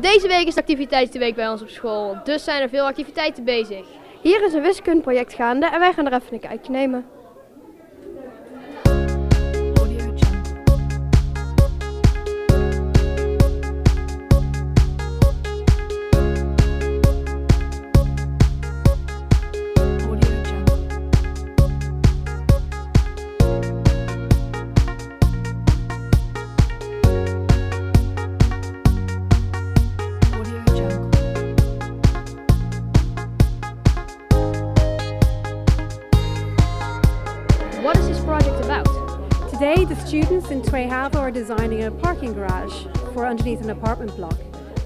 Deze week is de activiteitenweek bij ons op school, dus zijn er veel activiteiten bezig. Hier is een wiskundeproject gaande en wij gaan er even een kijkje nemen. What is this project about? Today, the students in Twayhava are designing a parking garage for underneath an apartment block.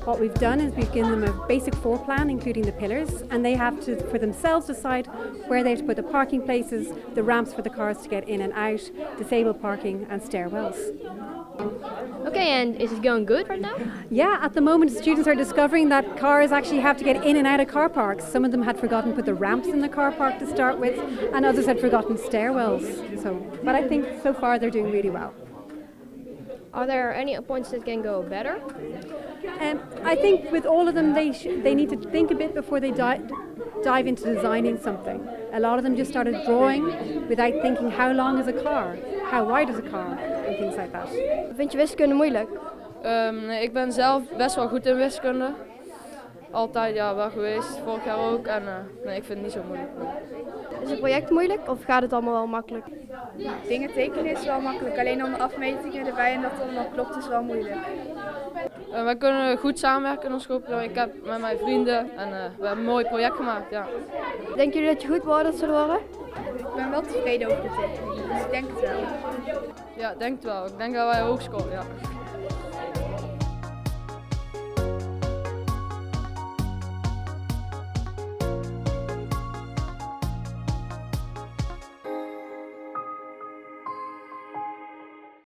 What we've done is we've given them a basic floor plan, including the pillars, and they have to, for themselves, decide where they have to put the parking places, the ramps for the cars to get in and out, disabled parking, and stairwells. Okay, and is it going good right now? Yeah, at the moment, students are discovering that cars actually have to get in and out of car parks. Some of them had forgotten to put the ramps in the car park to start with, and others had forgotten stairwells. So, but I think so far they're doing really well. Are there any points that can go better? Um, I think with all of them, they sh- they need to think a bit before they di- dive into designing something. A lot of them just started drawing without thinking how long is a car, how wide is a car, and things like that. Vind je wiskunde moeilijk? Ehm, nee, ik ben zelf best wel goed in wiskunde. Altijd ja, wel geweest, vorig jaar ook. En eh, nee, ik vind het niet zo moeilijk. Is het project moeilijk of gaat het allemaal wel makkelijk? Dingen tekenen is wel makkelijk, alleen om de afmetingen erbij en dat het allemaal klopt is wel moeilijk. Eh, wij kunnen goed samenwerken in ons groep. Ik heb met mijn vrienden en eh, we hebben een mooi project gemaakt. Ja. Denken jullie dat je goed beoordeeld zullen worden? Ik ben wel tevreden over de tekening, dus ik denk het wel. ja, denk het wel. Ik denk dat wij hoog scoren. Ja.